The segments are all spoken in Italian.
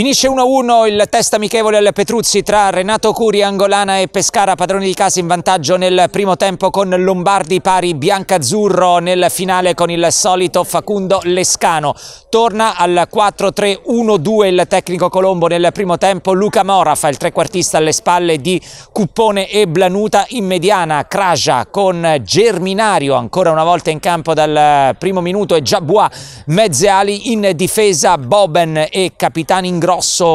Finisce 1-1 il test amichevole al Petruzzi tra Renato Curi, Angolana e Pescara, padroni di casa in vantaggio nel primo tempo con Lombardi pari bianca-azzurro nel finale con il solito Facundo Lescano. Torna al 4-3-1-2 il tecnico Colombo nel primo tempo, Luca Mora fa il trequartista alle spalle di Cuppone e Blanuta in mediana, Kraja con Germinario ancora una volta in campo dal primo minuto e Giabua mezze ali in difesa, Boben e Capitani Ingrosso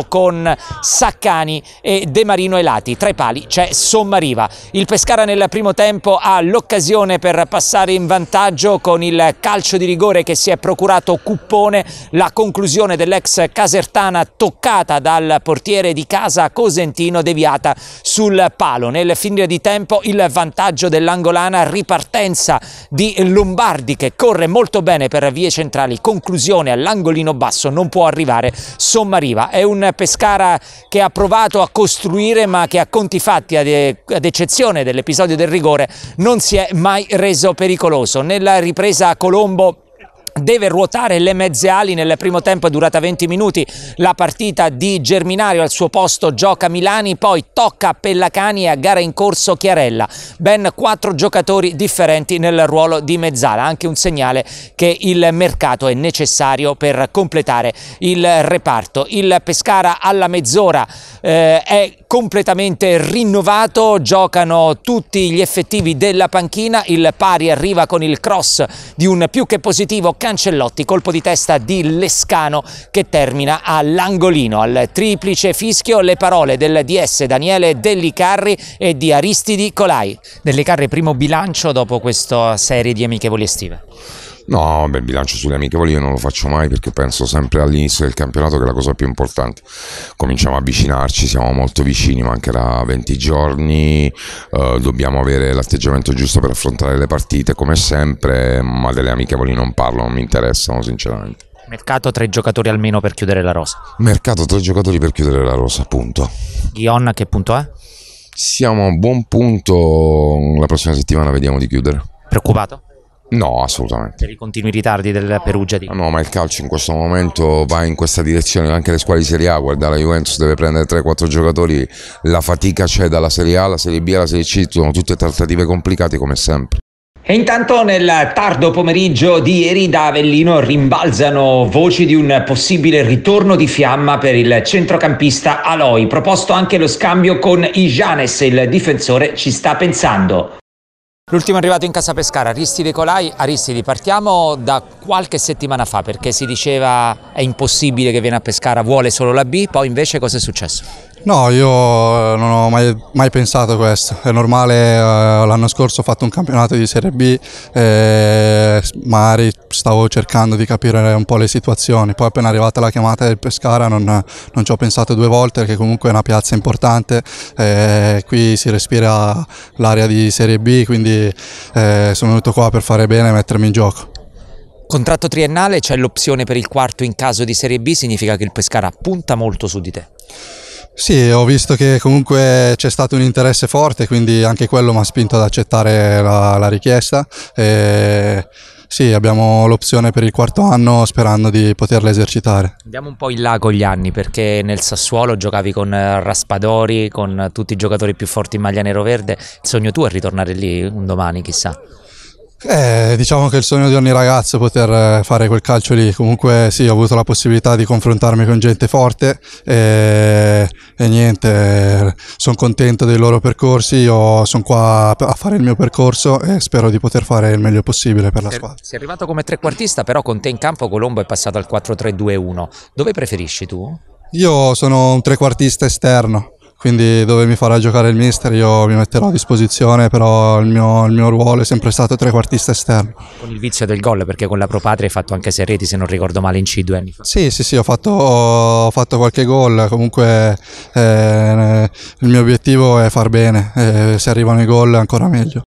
con Saccani e De Marino e Lati. Tra i pali c'è Sommariva. Il Pescara nel primo tempo ha l'occasione per passare in vantaggio con il calcio di rigore che si è procurato Cuppone, la conclusione dell'ex Casertana toccata dal portiere di casa Cosentino deviata sul palo. Nel finire di tempo il vantaggio dell'Angolana, ripartenza di Lombardi che corre molto bene per vie centrali, conclusione all'angolino basso, non può arrivare Sommariva arriva. È un Pescara che ha provato a costruire ma che a conti fatti, ad eccezione dell'episodio del rigore, non si è mai reso pericoloso. Nella ripresa Colombo deve ruotare le mezze ali. Nel primo tempo è durata 20 minuti la partita di Germinario. Al suo posto gioca Milani poi tocca Pellacani e a gara in corso Chiarella. Ben quattro giocatori differenti nel ruolo di mezzala. Anche un segnale che il mercato è necessario per completare il reparto. Il Pescara alla mezz'ora eh, è completamente rinnovato. Giocano tutti gli effettivi della panchina. Il pari arriva con il cross di un più che positivo Cancellotti, colpo di testa di Lescano che termina all'angolino, al triplice fischio le parole del DS Daniele Dellicarri e di Aristidi Colai. Dellicarri primo bilancio dopo questa serie di amichevoli estive. No, beh, il bilancio sulle amichevoli io non lo faccio mai perché penso sempre all'inizio del campionato che è la cosa più importante. Cominciamo a avvicinarci, siamo molto vicini, mancherà 20 giorni, eh, dobbiamo avere l'atteggiamento giusto per affrontare le partite come sempre, ma delle amichevoli non parlo, non mi interessano sinceramente. Mercato tre giocatori almeno per chiudere la rosa. Mercato tre giocatori per chiudere la rosa, punto. Ghion che punto è? Siamo a buon punto, la prossima settimana vediamo di chiudere. Preoccupato? No, assolutamente. Per i continui ritardi del Perugia? Di... No, ma il calcio in questo momento va in questa direzione, anche le squadre di Serie A, guarda la Juventus deve prendere 3-4 giocatori, la fatica c'è dalla Serie A alla Serie B alla Serie C, sono tutte trattative complicate come sempre. E intanto nel tardo pomeriggio di ieri da Avellino rimbalzano voci di un possibile ritorno di fiamma per il centrocampista Aloi, proposto anche lo scambio con Ijanes, il difensore ci sta pensando. L'ultimo arrivato in casa Pescara, Aristide Colai. Aristide, partiamo da qualche settimana fa perché si diceva è impossibile che viene a Pescara, vuole solo la B, poi invece cosa è successo? No, io non ho mai, mai pensato questo, è normale, eh, l'anno scorso ho fatto un campionato di Serie B, eh, magari stavo cercando di capire un po' le situazioni, poi appena arrivata la chiamata del Pescara non, non ci ho pensato due volte perché comunque è una piazza importante, eh, qui si respira l'area di Serie B, quindi eh, sono venuto qua per fare bene e mettermi in gioco. Contratto triennale, c'è l'opzione per il quarto in caso di Serie B, significa che il Pescara punta molto su di te. Sì, ho visto che comunque c'è stato un interesse forte, quindi anche quello mi ha spinto ad accettare la, la richiesta. E sì, abbiamo l'opzione per il quarto anno sperando di poterla esercitare. Andiamo un po' in là con gli anni perché nel Sassuolo giocavi con Raspadori, con tutti i giocatori più forti in maglia nero-verde. Il sogno tuo è ritornare lì un domani, chissà. Eh, diciamo che il sogno di ogni ragazzo è poter eh, fare quel calcio lì, comunque sì ho avuto la possibilità di confrontarmi con gente forte e, e niente, sono contento dei loro percorsi, io sono qua a fare il mio percorso e spero di poter fare il meglio possibile per la squadra. Sei arrivato come trequartista però con te in campo Colombo è passato al 4-3-2-1, dove preferisci tu? Io sono un trequartista esterno, quindi dove mi farà giocare il mister io mi metterò a disposizione, però il mio, il mio ruolo è sempre stato trequartista esterno. Con il vizio del gol, perché con la Pro Patria hai fatto anche sei reti se non ricordo male in C due anni fa. Sì, sì, sì, ho fatto, ho fatto qualche gol, comunque eh, il mio obiettivo è far bene, eh, se arrivano i gol ancora meglio.